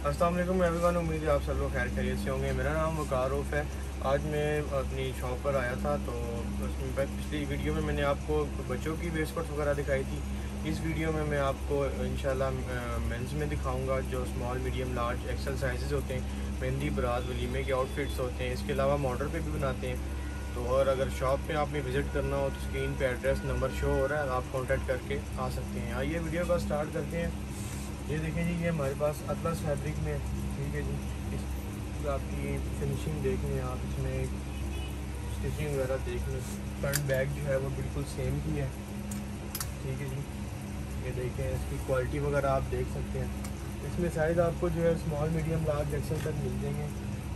अस्सलाम वालेकुम एवरीवन उम्मीद है आप सब लोग खैर खैरियत से होंगे। मेरा नाम वकारूफ है। आज मैं अपनी शॉप पर आया था तो उसमें पिछली वीडियो में मैंने आपको बच्चों की वेस्ट वगैरह दिखाई थी। इस वीडियो में मैं आपको, इंशाल्लाह मेंस में दिखाऊँगा, जो small medium large XL sizes होते हैं, मेहंदी बरात वलीमे के आउटफिट्स होते हैं। इसके अलावा मॉडल पे भी बनाते हैं। तो और अगर शॉप पे आपने विज़िट करना हो तो स्क्रीन पे एड्रेस नंबर शो हो रहा है, आप कॉन्टैक्ट करके आ सकते हैं। आइए वीडियो का स्टार्ट करते हैं। ये देखें जी, ये हमारे पास अतलस फैब्रिक में ठीक है जी, इस आपकी फिनिशिंग देख लें आप, इसमें स्टिचिंग वगैरह देख लें फ्रंट बैग जो है वो बिल्कुल सेम ही है। ठीक है जी, ये देखें, इसकी क्वालिटी वगैरह आप देख सकते हैं। इसमें साइज़ आपको जो है स्मॉल मीडियम लार्ज एक्सल तक मिल जाएँगे।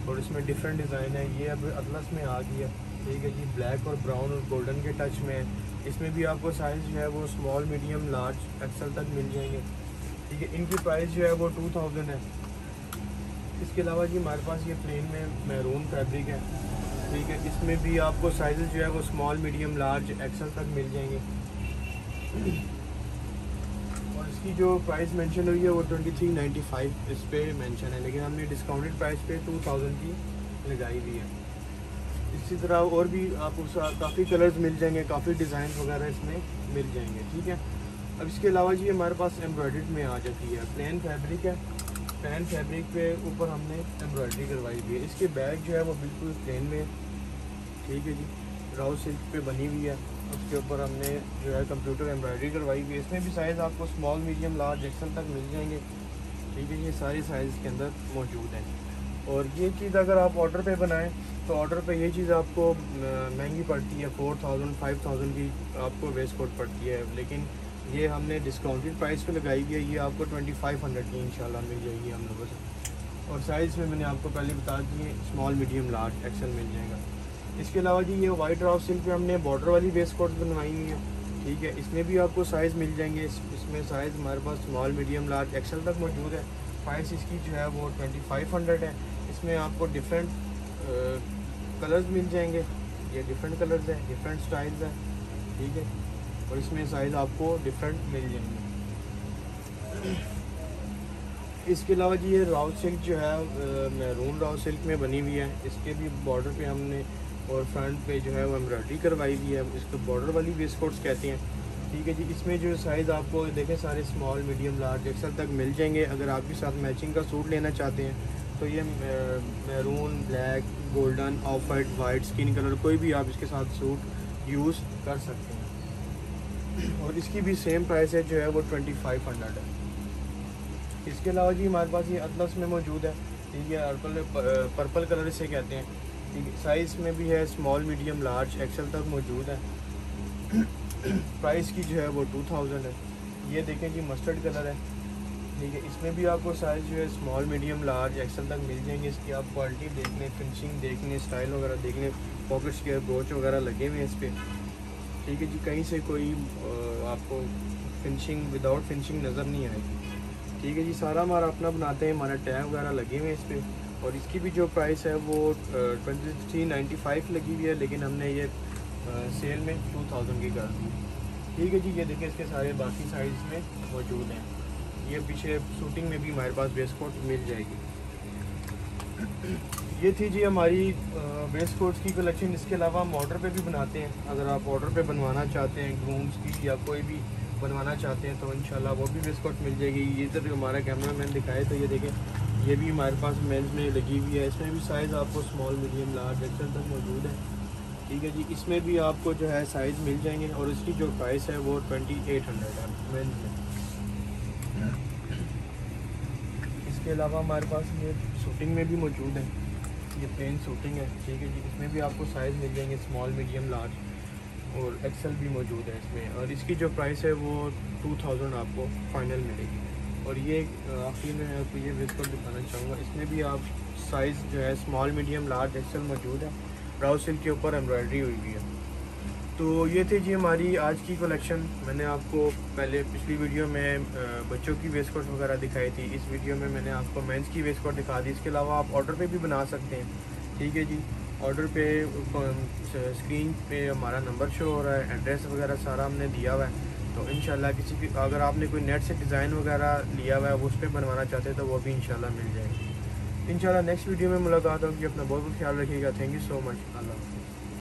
और इसमें डिफरेंट डिज़ाइन है। ये अब अतलस में आ है। ठीक है जी ब्लैक और ब्राउन और गोल्डन के टच में है। इसमें भी आपको साइज़ जो है वो स्मॉल मीडियम लार्ज एक्सल तक मिल जाएँगे। ठीक है, इनकी प्राइस जो है वो टू थाउज़ेंड है। इसके अलावा जी हमारे पास ये प्लेन में मैरून फैब्रिक है, ठीक है। इसमें भी आपको साइजेस जो है वो स्मॉल मीडियम लार्ज एक्सल तक मिल जाएँगे। और इसकी जो प्राइस मेंशन हुई है वो ट्वेंटी थ्री नाइन्टी फाइव इस पर मैंशन है, लेकिन हमने डिस्काउंटेड प्राइस पे टू थाउज़ेंड की लगाई हुई है। इसी तरह और भी आपको काफ़ी कलर्स मिल जाएँगे, काफ़ी डिज़ाइन वगैरह इसमें मिल जाएँगे, ठीक है। अब इसके अलावा जी हमारे पास एम्ब्रॉयड में आ जाती है। प्लेन फैब्रिक है। प्लेन फैब्रिक पे ऊपर हमने एम्ब्रॉयडरी करवाई हुई है। इसके बैग जो है वो बिल्कुल प्लेन में। ठीक है जी। राउ सिल्क पे बनी हुई है। उसके ऊपर हमने जो है कंप्यूटर एम्ब्रॉयडरी करवाई हुई है। इसमें भी साइज़ आपको स्मॉल मीडियम लार्ज एक्सल तक मिल जाएँगे। ठीक है ये सारे साइज़ के अंदर मौजूद हैं। और ये चीज़ अगर आप ऑर्डर पे बनाएँ तो ऑर्डर पे ये चीज़ आपको महँगी पड़ती है। फोर थाउज़ेंड फाइव थाउज़ेंड की आपको वेस्ट कोट पड़ती है। लेकिन ये हमने डिस्काउंटेड प्राइस पे लगाई है, ये आपको ट्वेंटी फाइव हंड्रेड की इंशाल्लाह मिल जाएगी हम लोगों से। और साइज़ में मैंने आपको पहले बता दिए स्मॉल मीडियम लार्ज एक्सल मिल जाएगा। इसके अलावा जी ये वाइट राउ सिल्क पे हमने बॉर्डर वाली वेस्ट कोट बनवाई हुई है, ठीक है? इसमें भी आपको साइज़ मिल जाएँगे। इसमें साइज़ हमारे पास स्मॉल मीडियम लार्ज एक्सल तक मौजूद है। प्राइस इसकी जो है वो ट्वेंटी फाइव हंड्रेड है। इसमें आपको डिफरेंट कलर्स मिल जाएँगे। ये डिफरेंट कलर्स हैं डिफरेंट स्टाइल्स हैं, ठीक है? और इसमें साइज़ आपको डिफरेंट मिल जाएँगे। इसके अलावा जी ये राउ सिल्क जो है मैरून राउ सिल्क में बनी हुई है। इसके भी बॉर्डर पे हमने और फ्रंट पे जो है वो एम्ब्रॉयडरी करवाई हुई है। इसको बॉर्डर वाली वेस्ट कोट्स कहते हैं। ठीक है जी, इसमें जो साइज़ आपको देखें, सारे स्मॉल मीडियम लार्ज एक्सल तक मिल जाएँगे। अगर आपके साथ मैचिंग का सूट लेना चाहते हैं तो ये maroon black golden off white white skin colour कोई भी आप इसके साथ सूट यूज़ कर सकते हैं। और इसकी भी सेम प्राइस है जो है वो ट्वेंटी फाइव हंड्रेड है। इसके अलावा जी हमारे पास ये अतलस में मौजूद है। ठीक है पर्पल पर्पल कलर इसे कहते हैं। ठीक है साइज़ में भी है स्मॉल मीडियम लार्ज एक्सल तक मौजूद है। प्राइस की जो है वो टू थाउज़ेंड है। ये देखें जी मस्टर्ड कलर है। ठीक है, इसमें भी आपको साइज़ जो है स्मॉल मीडियम लार्ज एक्सल तक मिल जाएँगे। इसकी आप क्वालिटी देख लें फिनिशिंग देख लें स्टाइल वगैरह देख लें पॉकेट्स के ब्रोच वगैरह लगे हुए हैं इस पर ठीक है जी, कहीं से कोई आपको फिनिशिंग विदाउट फिनिशिंग नज़र नहीं आएगी। ठीक है जी, सारा हमारा अपना बनाते हैं, हमारा टैग वगैरह लगे हुए हैं इस पर और इसकी भी जो प्राइस है वो ट्वेंटी थ्री नाइन्टी फाइव लगी हुई है, लेकिन हमने ये सेल में टू थाउज़ेंड की कर दी। ठीक है जी, ये देखें इसके सारे बाकी साइज़ में मौजूद हैं। ये पीछे शूटिंग में भी हमारे पास वेस्ट कोट मिल जाएगी। ये थी जी हमारी वेस्ट कोट्स की कलेक्शन इसके अलावा हम ऑर्डर पे भी बनाते हैं। अगर आप ऑर्डर पे बनवाना चाहते हैं ग्रूम्स की या कोई भी बनवाना चाहते हैं तो इन वो भी वेस्ट कोट मिल जाएगी। ये जब हमारा कैमरा मैन दिखाए तो ये देखें, ये भी हमारे पास मेंस में लगी हुई है। इसमें भी साइज़ आपको स्मॉल मीडियम लार्ज एक्सल तक मौजूद है। ठीक है जी, इसमें भी आपको जो है साइज़ मिल जाएँगे और इसकी जो प्राइस है वो ट्वेंटी एट हंड्रेड है मेंस में। इसके अलावा हमारे पास ये शूटिंग में भी मौजूद है। ये प्लेन सूटिंग है, ठीक है जी, इसमें भी आपको साइज़ मिल जाएँगे स्मॉल मीडियम लार्ज और एक्सल भी मौजूद है इसमें। और इसकी जो प्राइस है वो टू थाउज़ेंड आपको फाइनल मिलेगी। और ये आखिर में आपको ये बिल्कुल दिखाना चाहूँगा। इसमें भी आप साइज़ जो है स्मॉल मीडियम लार्ज एक्सल मौजूद है। ब्राउज सिल्क के ऊपर एम्ब्रॉयडरी हुई हुई है। तो ये थी जी हमारी आज की कलेक्शन मैंने आपको पहले पिछली वीडियो में बच्चों की वेस्टकोट वगैरह दिखाई थी। इस वीडियो में मैंने आपको मेंस की वेस्टकोट दिखा दी। इसके अलावा आप ऑर्डर पे भी बना सकते हैं। ठीक है जी? ऑर्डर पे स्क्रीन पे हमारा नंबर शो हो रहा है एड्रेस वगैरह सारा हमने दिया हुआ है। तो इन किसी की अगर आपने कोई नेट से डिज़ाइन वगैरह लिया हुआ है, वो उस पर बनवाना चाहते हैं तो वो भी इन मिल जाएगी। इन नेक्स्ट वीडियो में मुलाकात होगी। अपना बहुत बहुत ख्याल रखिएगा। Thank you so much Allah